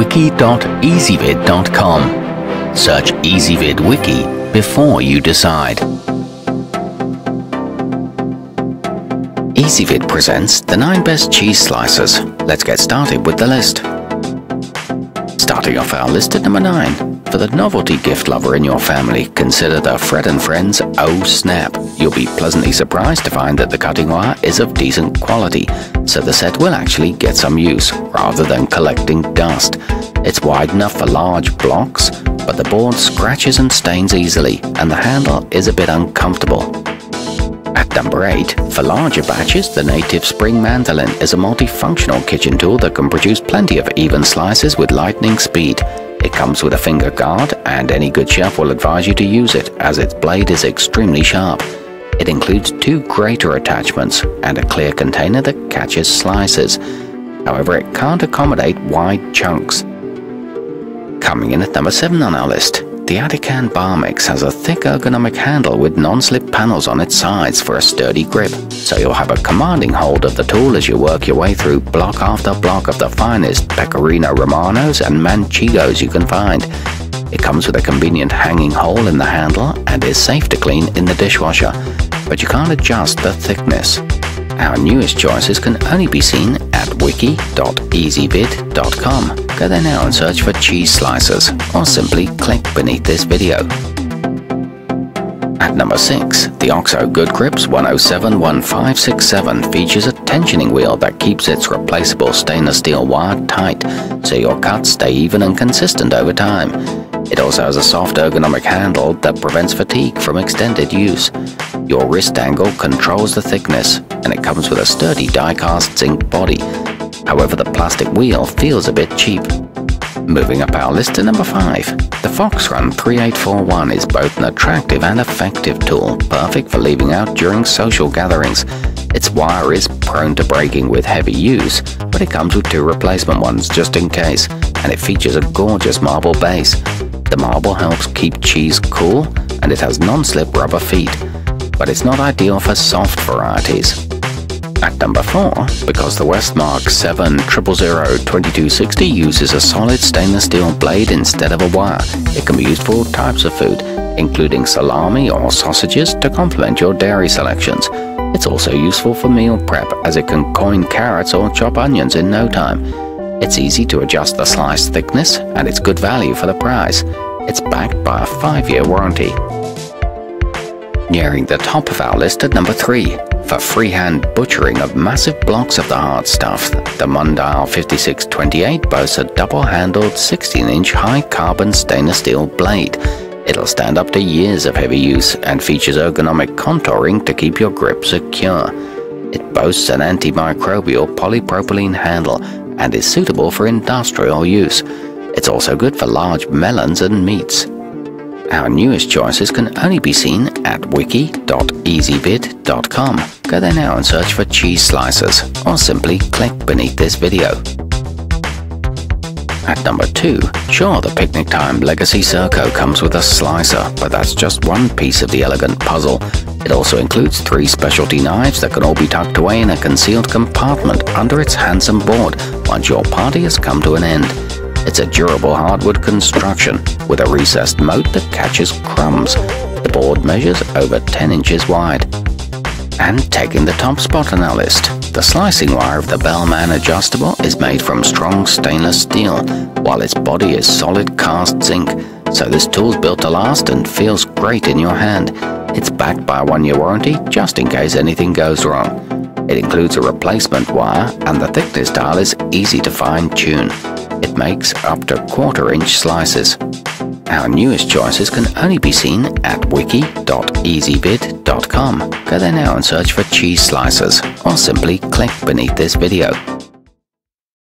wiki.ezvid.com. Search Ezvid Wiki before you decide. Ezvid presents the 9 best cheese slicers. Let's get started with the list. Starting off our list at number 9. For the novelty gift lover in your family, consider the Fred and Friends Oh Snap. You'll be pleasantly surprised to find that the cutting wire is of decent quality, so the set will actually get some use, rather than collecting dust. It's wide enough for large blocks, but the board scratches and stains easily, and the handle is a bit uncomfortable. Number 8, for larger batches, the native spring mandolin is a multifunctional kitchen tool that can produce plenty of even slices with lightning speed. It comes with a finger guard, and any good chef will advise you to use it, as its blade is extremely sharp. It includes two grater attachments and a clear container that catches slices. However, it can't accommodate wide chunks. Coming in at number 7 on our list, the Attican Barmix has a thick ergonomic handle with non-slip panels on its sides for a sturdy grip, so you'll have a commanding hold of the tool as you work your way through block after block of the finest Pecorino Romanos and Manchegos you can find. It comes with a convenient hanging hole in the handle and is safe to clean in the dishwasher, but you can't adjust the thickness. Our newest choices can only be seen at wiki.ezvid.com. Go there now and search for cheese slicers, or simply click beneath this video. At number 6, the OXO Good Grips 1071567 features a tensioning wheel that keeps its replaceable stainless steel wire tight, so your cuts stay even and consistent over time. It also has a soft ergonomic handle that prevents fatigue from extended use. Your wrist angle controls the thickness, and it comes with a sturdy die-cast zinc body. However, the plastic wheel feels a bit cheap. Moving up our list to number 5. The Fox Run 3841 is both an attractive and effective tool, perfect for leaving out during social gatherings. Its wire is prone to breaking with heavy use, but it comes with two replacement ones just in case, and it features a gorgeous marble base. The marble helps keep cheese cool, and it has non-slip rubber feet but it's not ideal for soft varieties. At number 4, because the Westmark 7 2260 uses a solid stainless steel blade instead of a wire, it can be used for all types of food, including salami or sausages to complement your dairy selections. It's also useful for meal prep as it can coin carrots or chop onions in no time. It's easy to adjust the slice thickness and it's good value for the price. It's backed by a 5-year warranty. Nearing the top of our list at number 3, for freehand butchering of massive blocks of the hard stuff, the Mundial 5628 boasts a double-handled 16-inch high-carbon stainless steel blade. It'll stand up to years of heavy use and features ergonomic contouring to keep your grip secure. It boasts an antimicrobial polypropylene handle and is suitable for industrial use. It's also good for large melons and meats. Our newest choices can only be seen at wiki.ezvid.com. Go there now and search for cheese slicers, or simply click beneath this video. At number 2, sure the Picnic Time Legacy Circo comes with a slicer, but that's just one piece of the elegant puzzle. It also includes three specialty knives that can all be tucked away in a concealed compartment under its handsome board once your party has come to an end. It's a durable hardwood construction with a recessed moat that catches crumbs. The board measures over 10 inches wide. And taking the top spot on our list, the slicing wire of the Bellemain adjustable is made from strong stainless steel, while its body is solid cast zinc, so this tool's built to last and feels great in your hand. It's backed by a one-year warranty just in case anything goes wrong. It includes a replacement wire and the thickness dial is easy to fine-tune. It makes up to quarter-inch slices. Our newest choices can only be seen at wiki.ezvid.com. Go there now and search for cheese slicers, or simply click beneath this video.